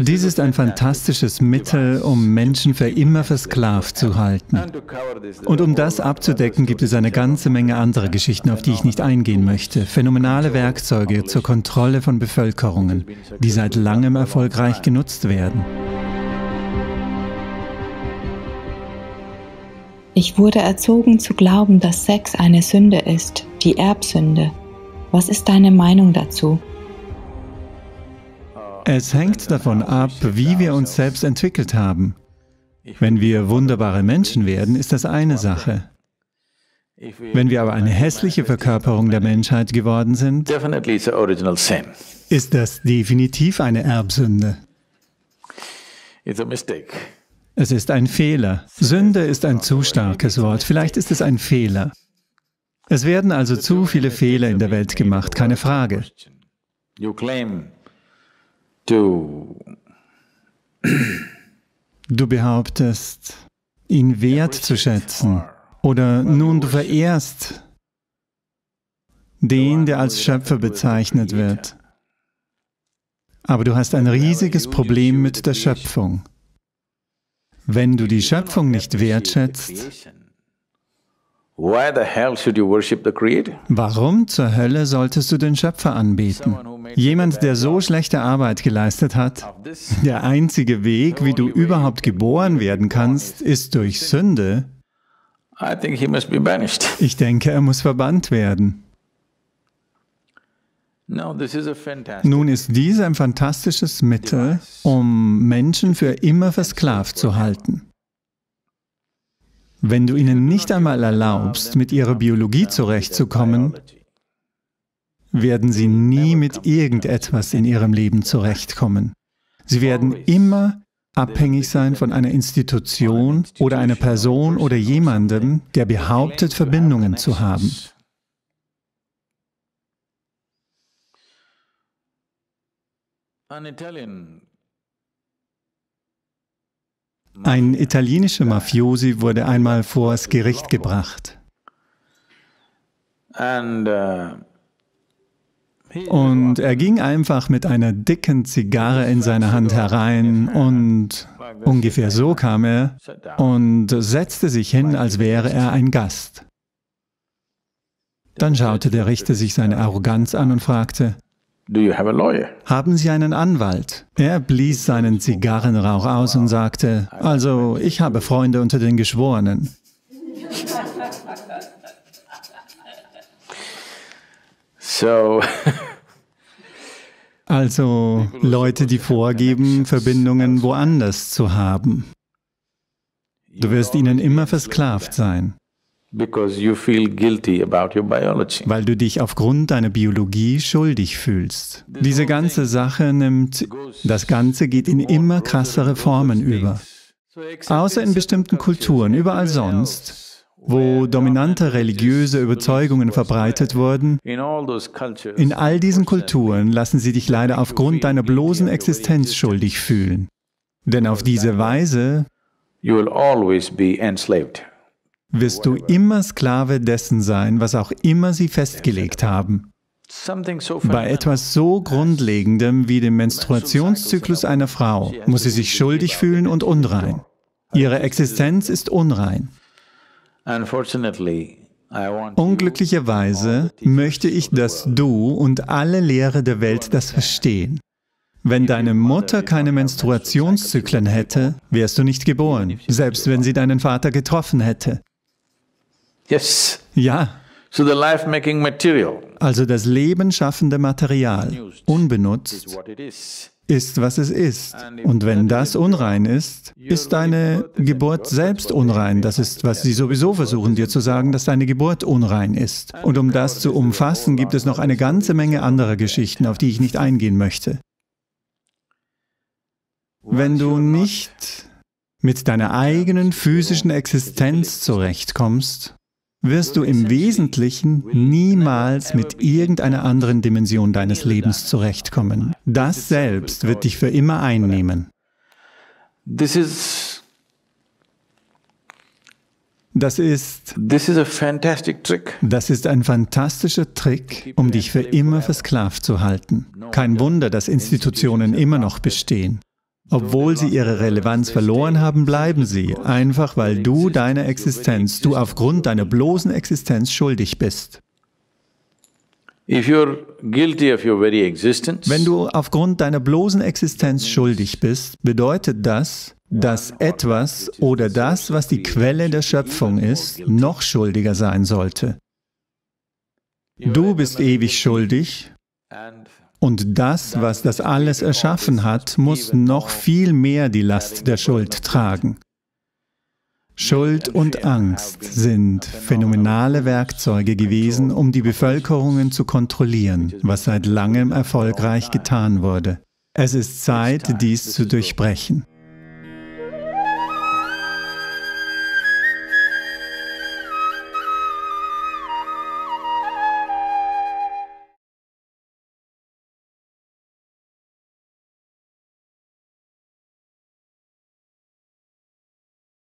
Dies ist ein fantastisches Mittel, um Menschen für immer versklavt zu halten. Und um das abzudecken, gibt es eine ganze Menge anderer Geschichten, auf die ich nicht eingehen möchte. Phänomenale Werkzeuge zur Kontrolle von Bevölkerungen, die seit langem erfolgreich genutzt werden. Ich wurde erzogen zu glauben, dass Sex eine Sünde ist, die Erbsünde. Was ist deine Meinung dazu? Es hängt davon ab, wie wir uns selbst entwickelt haben. Wenn wir wunderbare Menschen werden, ist das eine Sache. Wenn wir aber eine hässliche Verkörperung der Menschheit geworden sind, ist das definitiv eine Erbsünde. Es ist ein Fehler. Sünde ist ein zu starkes Wort. Vielleicht ist es ein Fehler. Es werden also zu viele Fehler in der Welt gemacht, keine Frage. Du behauptest, ihn wert zu schätzen. Oder nun, du verehrst den, der als Schöpfer bezeichnet wird. Aber du hast ein riesiges Problem mit der Schöpfung. Wenn du die Schöpfung nicht wertschätzt, warum zur Hölle solltest du den Schöpfer anbeten? Jemand, der so schlechte Arbeit geleistet hat, der einzige Weg, wie du überhaupt geboren werden kannst, ist durch Sünde. Ich denke, er muss verbannt werden. Nun ist dies ein fantastisches Mittel, um Menschen für immer versklavt zu halten. Wenn du ihnen nicht einmal erlaubst, mit ihrer Biologie zurechtzukommen, werden sie nie mit irgendetwas in ihrem Leben zurechtkommen. Sie werden immer abhängig sein von einer Institution oder einer Person oder jemandem, der behauptet, Verbindungen zu haben. Ein italienischer Mafiosi wurde einmal vor das Gericht gebracht. Uh, und er ging einfach mit einer dicken Zigarre in seiner Hand herein und ungefähr so kam er und setzte sich hin, als wäre er ein Gast. Dann schaute der Richter sich seine Arroganz an und fragte, haben Sie einen Anwalt? Er blies seinen Zigarrenrauch aus und sagte, also ich habe Freunde unter den Geschworenen. So. Also Leute, die vorgeben, Verbindungen woanders zu haben. Du wirst ihnen immer versklavt sein. Weil du dich aufgrund deiner Biologie schuldig fühlst. Diese ganze Sache nimmt, das Ganze geht in immer krassere Formen über. Außer in bestimmten Kulturen, überall sonst, wo dominante religiöse Überzeugungen verbreitet wurden, in all diesen Kulturen lassen sie dich leider aufgrund deiner bloßen Existenz schuldig fühlen. Denn auf diese Weise wirst du immer Sklave dessen sein, was auch immer sie festgelegt haben. Bei etwas so Grundlegendem wie dem Menstruationszyklus einer Frau muss sie sich schuldig fühlen und unrein. Ihre Existenz ist unrein. Unglücklicherweise möchte ich, dass du und alle Lehre der Welt das verstehen. Wenn deine Mutter keine Menstruationszyklen hätte, wärst du nicht geboren, selbst wenn sie deinen Vater getroffen hätte. Yes. Ja. Also das lebenschaffende Material, unbenutzt, ist, was es ist. Und wenn das unrein ist, ist deine Geburt selbst unrein. Das ist, was sie sowieso versuchen dir zu sagen, dass deine Geburt unrein ist. Und um das zu umfassen, gibt es noch eine ganze Menge anderer Geschichten, auf die ich nicht eingehen möchte. Wenn du nicht mit deiner eigenen physischen Existenz zurechtkommst, wirst du im Wesentlichen niemals mit irgendeiner anderen Dimension deines Lebens zurechtkommen. Das selbst wird dich für immer einnehmen. Das ist das ist ein fantastischer Trick, um dich für immer versklavt zu halten. Kein Wunder, dass Institutionen immer noch bestehen. Obwohl sie ihre Relevanz verloren haben, bleiben sie, einfach weil du deiner Existenz, du aufgrund deiner bloßen Existenz schuldig bist. Wenn du aufgrund deiner bloßen Existenz schuldig bist, bedeutet das, dass etwas oder das, was die Quelle der Schöpfung ist, noch schuldiger sein sollte. Du bist ewig schuldig und das, was das alles erschaffen hat, muss noch viel mehr die Last der Schuld tragen. Schuld und Angst sind phänomenale Werkzeuge gewesen, um die Bevölkerungen zu kontrollieren, was seit langem erfolgreich getan wurde. Es ist Zeit, dies zu durchbrechen.